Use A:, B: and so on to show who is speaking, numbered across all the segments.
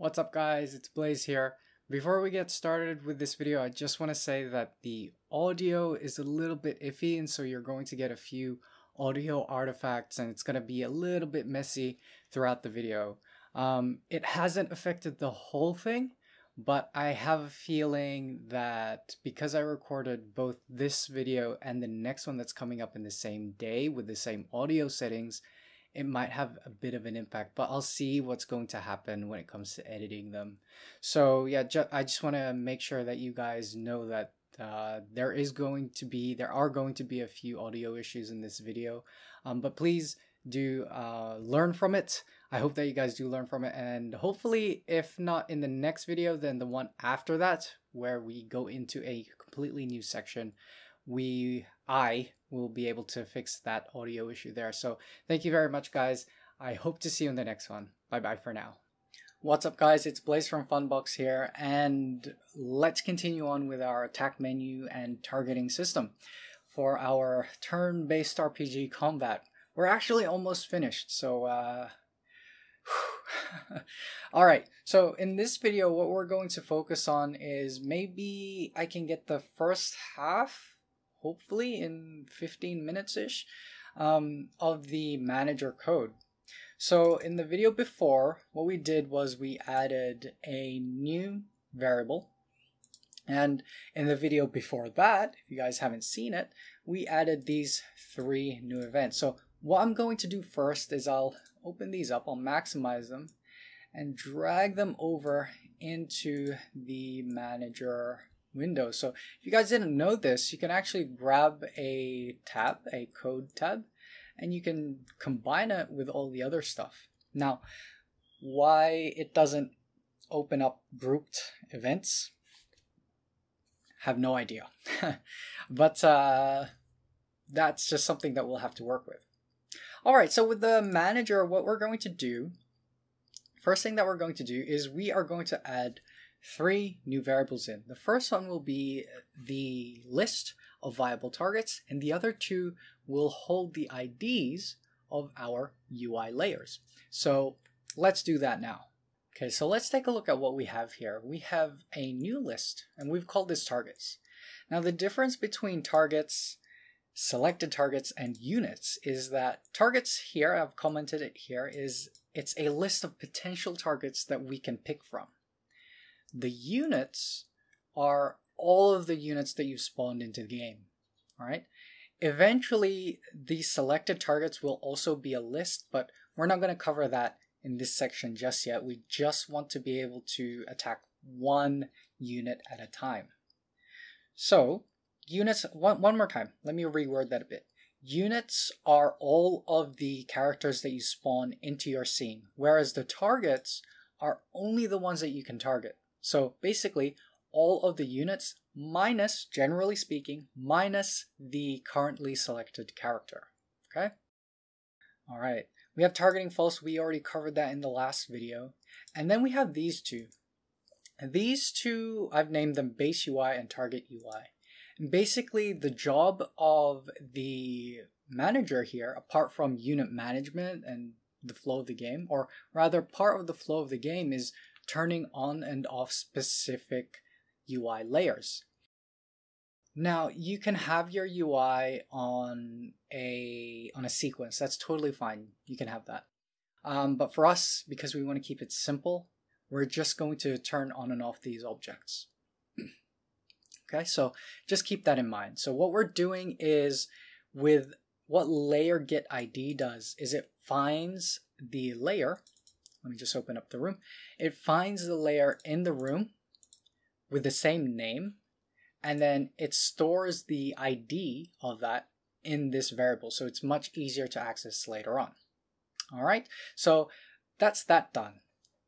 A: What's up guys, it's Blaze here. Before we get started with this video, I just want to say that the audio is a little bit iffy and so you're going to get a few audio artifacts and it's going to be a little bit messy throughout the video. Um, it hasn't affected the whole thing, but I have a feeling that because I recorded both this video and the next one that's coming up in the same day with the same audio settings, it might have a bit of an impact, but I'll see what's going to happen when it comes to editing them. So yeah, ju- I just want to make sure that you guys know that uh, there is going to be, there are going to be a few audio issues in this video, um, but please do uh, learn from it. I hope that you guys do learn from it, and hopefully, if not in the next video, then the one after that, where we go into a completely new section, we, I will be able to fix that audio issue there. So thank you very much, guys. I hope to see you in the next one. Bye bye for now. What's up, guys? It's Blaze from Funbox here, and let's continue on with our attack menu and targeting system for our turn based RPG combat. We're actually almost finished, so uh, all right, so in this video, what we're going to focus on is maybe I can get the first half hopefully in 15 minutes ish um, of the manager code. So in the video before, what we did was we added a new variable. And in the video before that, if you guys haven't seen it, we added these three new events. So what I'm going to do first is I'll open these up, I'll maximize them, and drag them over into the manager window. So if you guys didn't know this, you can actually grab a tab, a code tab, and you can combine it with all the other stuff. Now, why it doesn't open up grouped events, have no idea. but uh, that's just something that we'll have to work with. All right, so with the manager, what we're going to do, first thing that we're going to do is we are going to add three new variables in. The first one will be the list of viable targets, and the other two will hold the IDs of our UI layers. So let's do that now. Okay, so let's take a look at what we have here. We have a new list, and we've called this targets. Now the difference between targets, selected targets, and units is that targets here, I've commented it here, is it's a list of potential targets that we can pick from. The units are all of the units that you've spawned into the game. All right. Eventually, the selected targets will also be a list, but we're not going to cover that in this section just yet. We just want to be able to attack one unit at a time. So, units, one, one more time, let me reword that a bit. Units are all of the characters that you spawn into your scene, whereas the targets are only the ones that you can target. So basically, all of the units minus, generally speaking, minus the currently selected character. Okay? All right. We have targeting false. We already covered that in the last video. And then we have these two. these two, I've named them base UI and target UI. And basically, the job of the manager here, apart from unit management and the flow of the game, or rather, part of the flow of the game is turning on and off specific UI layers. Now you can have your UI on a on a sequence. That's totally fine. You can have that. Um, but for us, because we want to keep it simple, we're just going to turn on and off these objects. okay, so just keep that in mind. So what we're doing is with what layer get ID does is it finds the layer let me just open up the room. It finds the layer in the room with the same name, and then it stores the ID of that in this variable. So it's much easier to access later on. All right, so that's that done.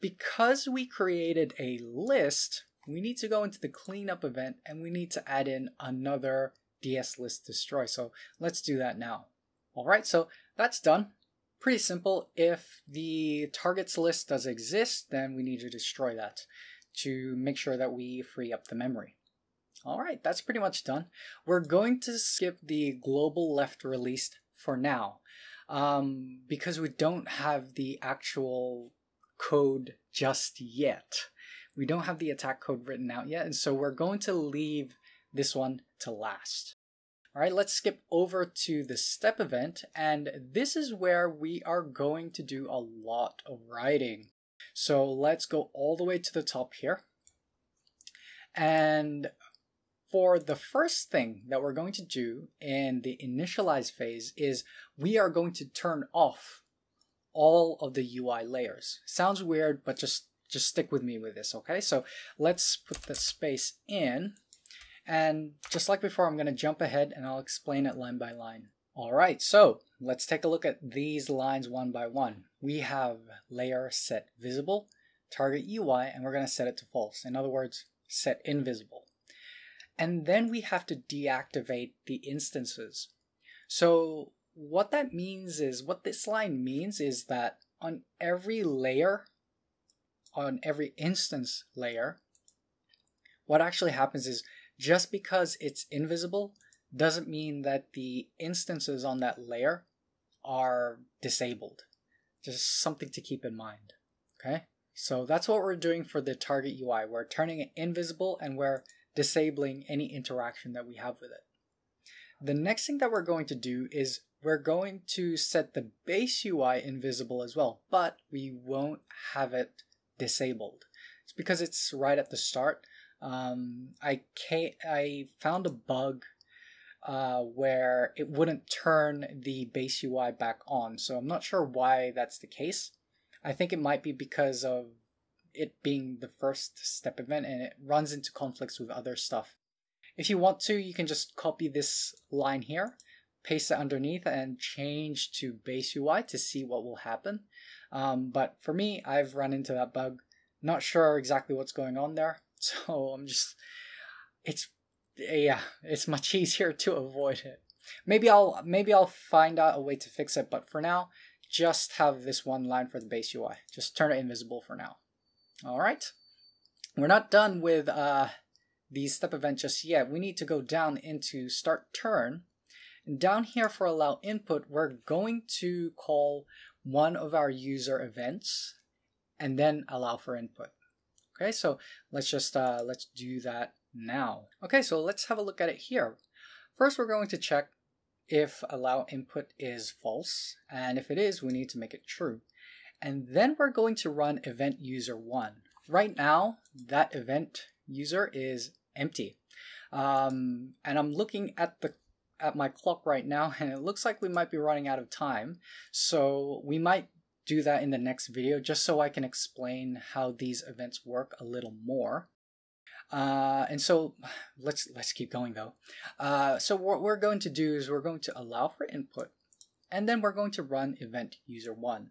A: Because we created a list, we need to go into the cleanup event and we need to add in another DS list destroy. So let's do that now. All right, so that's done. Pretty simple. If the targets list does exist, then we need to destroy that to make sure that we free up the memory. All right, that's pretty much done. We're going to skip the global left released for now um, because we don't have the actual code just yet. We don't have the attack code written out yet, and so we're going to leave this one to last. All right, let's skip over to the step event, and this is where we are going to do a lot of writing. So let's go all the way to the top here. And for the first thing that we're going to do in the initialize phase is we are going to turn off all of the UI layers. Sounds weird, but just just stick with me with this, okay? So let's put the space in and just like before, I'm going to jump ahead and I'll explain it line by line. All right, so let's take a look at these lines one by one. We have layer set visible, target UI, and we're going to set it to false. In other words, set invisible. And then we have to deactivate the instances. So what that means is, what this line means is that on every layer, on every instance layer, what actually happens is just because it's invisible doesn't mean that the instances on that layer are disabled. Just something to keep in mind. Okay? So that's what we're doing for the target UI. We're turning it invisible and we're disabling any interaction that we have with it. The next thing that we're going to do is we're going to set the base UI invisible as well, but we won't have it disabled. It's because it's right at the start. Um, I I found a bug uh, where it wouldn't turn the base UI back on. So I'm not sure why that's the case. I think it might be because of it being the first step event and it runs into conflicts with other stuff. If you want to, you can just copy this line here, paste it underneath and change to base UI to see what will happen. Um, but for me, I've run into that bug. Not sure exactly what's going on there. So I'm just, it's, yeah, it's much easier to avoid it. Maybe I'll maybe I'll find out a way to fix it, but for now, just have this one line for the base UI. Just turn it invisible for now. All right, we're not done with uh, the step event just yet. We need to go down into start turn. And down here for allow input, we're going to call one of our user events and then allow for input. Okay, so let's just, uh, let's do that now. Okay, so let's have a look at it here. First, we're going to check if allow input is false, and if it is, we need to make it true. And then we're going to run event user one. Right now, that event user is empty. Um, and I'm looking at the at my clock right now and it looks like we might be running out of time. So we might do that in the next video just so I can explain how these events work a little more. Uh, and so let's let's keep going though. Uh, so what we're going to do is we're going to allow for input and then we're going to run event user one.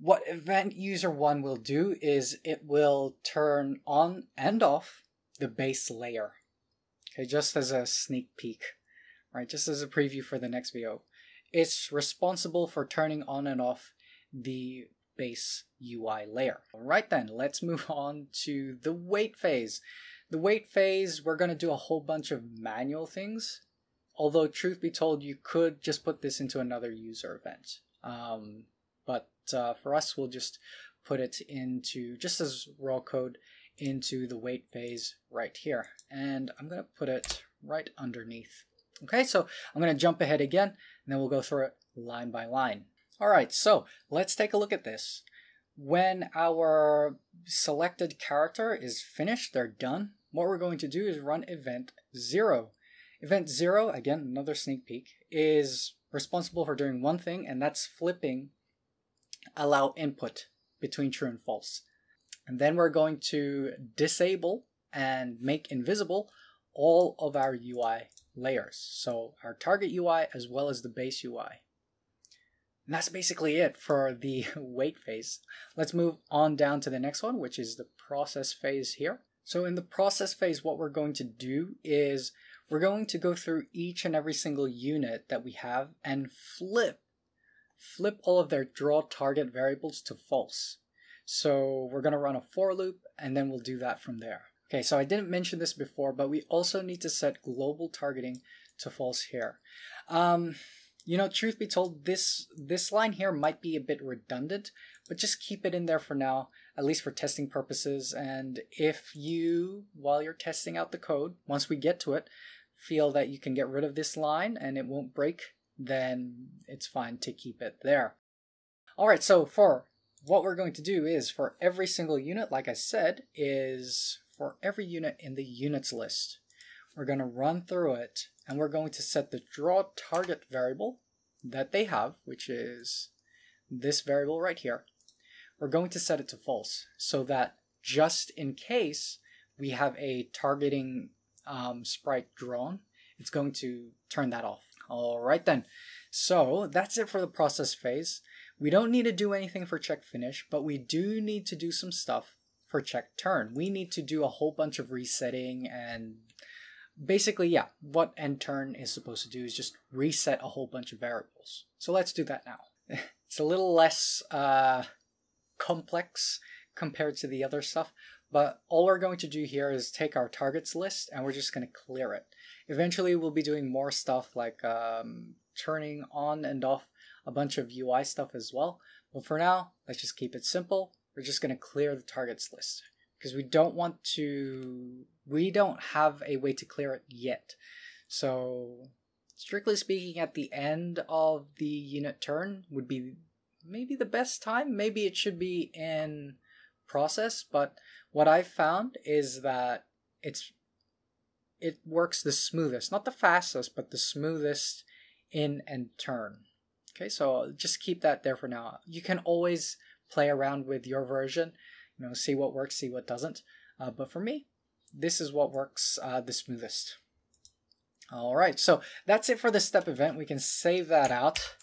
A: What event user one will do is it will turn on and off the base layer. Okay, just as a sneak peek, right? Just as a preview for the next video. It's responsible for turning on and off the base UI layer. All right then, let's move on to the wait phase. The wait phase, we're going to do a whole bunch of manual things. Although, truth be told, you could just put this into another user event. Um, but uh, for us, we'll just put it into, just as raw code, into the wait phase right here. And I'm going to put it right underneath. Okay, so I'm going to jump ahead again, and then we'll go through it line by line. All right, so let's take a look at this. When our selected character is finished, they're done, what we're going to do is run event zero. Event zero, again, another sneak peek, is responsible for doing one thing, and that's flipping allow input between true and false. And then we're going to disable and make invisible all of our UI layers. So our target UI as well as the base UI. And that's basically it for the wait phase. Let's move on down to the next one, which is the process phase here. So in the process phase, what we're going to do is we're going to go through each and every single unit that we have and flip, flip all of their draw target variables to false. So we're going to run a for loop and then we'll do that from there. Okay, so I didn't mention this before, but we also need to set global targeting to false here. Um, you know, truth be told, this this line here might be a bit redundant, but just keep it in there for now at least for testing purposes. And if you, while you're testing out the code, once we get to it, feel that you can get rid of this line and it won't break, then it's fine to keep it there. All right, so for what we're going to do is for every single unit, like I said, is for every unit in the units list. We're going to run through it and we're going to set the draw target variable that they have, which is this variable right here. We're going to set it to false so that just in case we have a targeting um, sprite drawn, it's going to turn that off. All right then. So that's it for the process phase. We don't need to do anything for check finish, but we do need to do some stuff for check turn. We need to do a whole bunch of resetting and basically, yeah, what end turn is supposed to do is just reset a whole bunch of variables. So let's do that now. it's a little less uh, complex compared to the other stuff, but all we're going to do here is take our targets list and we're just going to clear it. Eventually, we'll be doing more stuff like um, turning on and off a bunch of UI stuff as well. But for now, let's just keep it simple. We're just going to clear the targets list because we don't want to, we don't have a way to clear it yet. So strictly speaking, at the end of the unit turn would be maybe the best time. Maybe it should be in process, but what I've found is that it's it works the smoothest, not the fastest, but the smoothest in end turn. Okay, so just keep that there for now. You can always play around with your version, you know, see what works, see what doesn't. Uh, but for me, this is what works uh, the smoothest. All right, so that's it for the step event. We can save that out.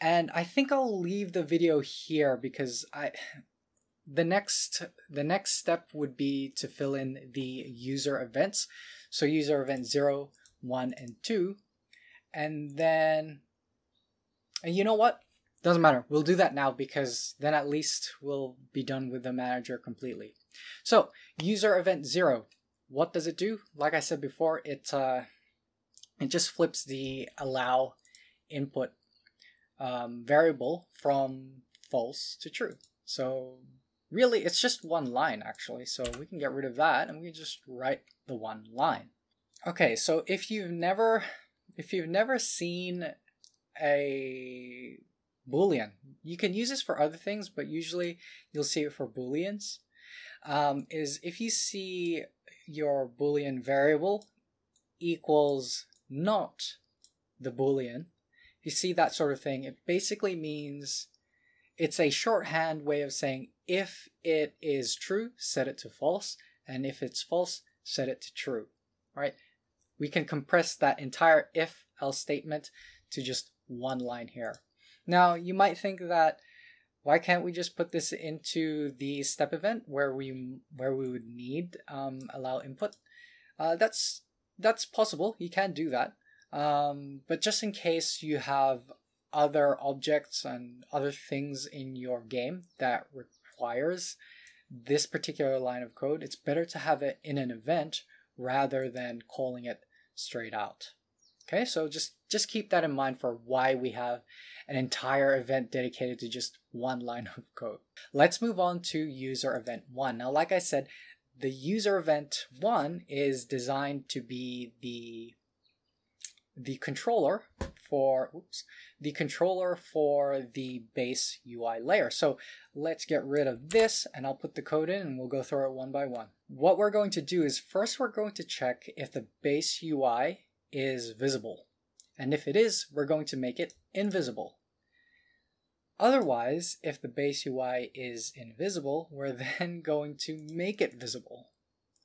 A: And I think I'll leave the video here because I the next the next step would be to fill in the user events. So user event 0, 1, and 2. And then and you know what? Doesn't matter. We'll do that now because then at least we'll be done with the manager completely. So user event 0. What does it do? Like I said before, it uh, it just flips the allow input um, variable from false to true. So really it's just one line actually. So we can get rid of that and we can just write the one line. Okay, so if you've never if you've never seen a boolean, you can use this for other things, but usually you'll see it for booleans. Um, is if you see your boolean variable equals not the boolean, you see that sort of thing, it basically means it's a shorthand way of saying if it is true, set it to false, and if it's false, set it to true, right? We can compress that entire if else statement to just one line here. Now, you might think that why can't we just put this into the step event where we where we would need um, allow input? Uh, that's that's possible. You can do that. Um, but just in case you have other objects and other things in your game that requires this particular line of code, it's better to have it in an event rather than calling it straight out. Okay, so just just keep that in mind for why we have an entire event dedicated to just one line of code. Let's move on to user event one. Now, like I said, the user event one is designed to be the the controller for oops, the controller for the base UI layer. So let's get rid of this and I'll put the code in and we'll go through it one by one. What we're going to do is first we're going to check if the base UI is visible. And if it is, we're going to make it invisible. Otherwise, if the base UI is invisible, we're then going to make it visible.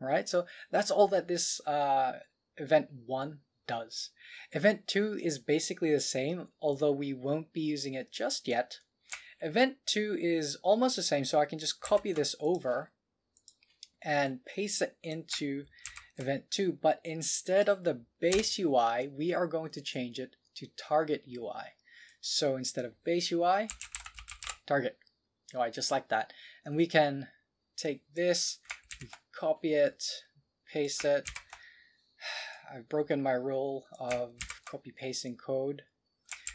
A: All right, so that's all that this uh, event 1 does. Event 2 is basically the same, although we won't be using it just yet. Event 2 is almost the same, so I can just copy this over and paste it into event 2, but instead of the base UI, we are going to change it to target UI. So instead of base UI, target UI, just like that. And we can take this, copy it, paste it, I've broken my rule of copy pasting code.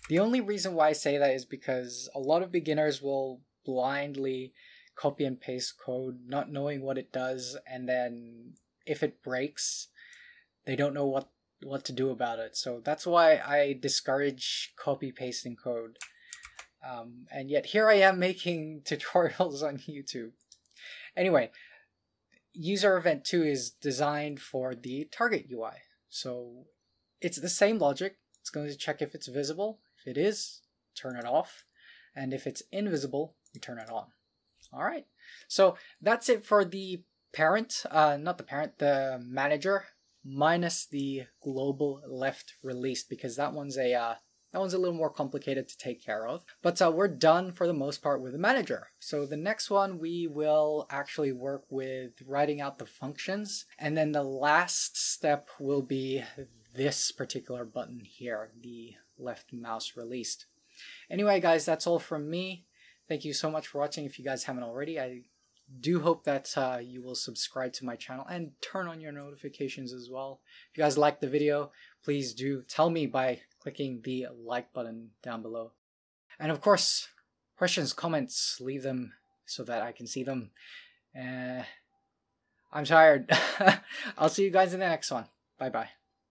A: The only reason why I say that is because a lot of beginners will blindly copy and paste code, not knowing what it does, and then if it breaks, they don't know what what to do about it. So that's why I discourage copy pasting code. Um, and yet here I am making tutorials on YouTube. Anyway, user event 2 is designed for the target UI. So it's the same logic. It's going to check if it's visible. If it is, turn it off. And if it's invisible, you turn it on. All right. So that's it for the parent, uh, not the parent, the manager, minus the global left release because that one's a uh, that one's a little more complicated to take care of. But uh, we're done for the most part with the manager. So the next one we will actually work with writing out the functions. And then the last step will be this particular button here, the left mouse released. Anyway, guys, that's all from me. Thank you so much for watching. If you guys haven't already, I do hope that uh, you will subscribe to my channel and turn on your notifications as well. If you guys like the video, please do tell me by clicking the like button down below. And of course, questions, comments, leave them so that I can see them. Uh, I'm tired. I'll see you guys in the next one. Bye bye.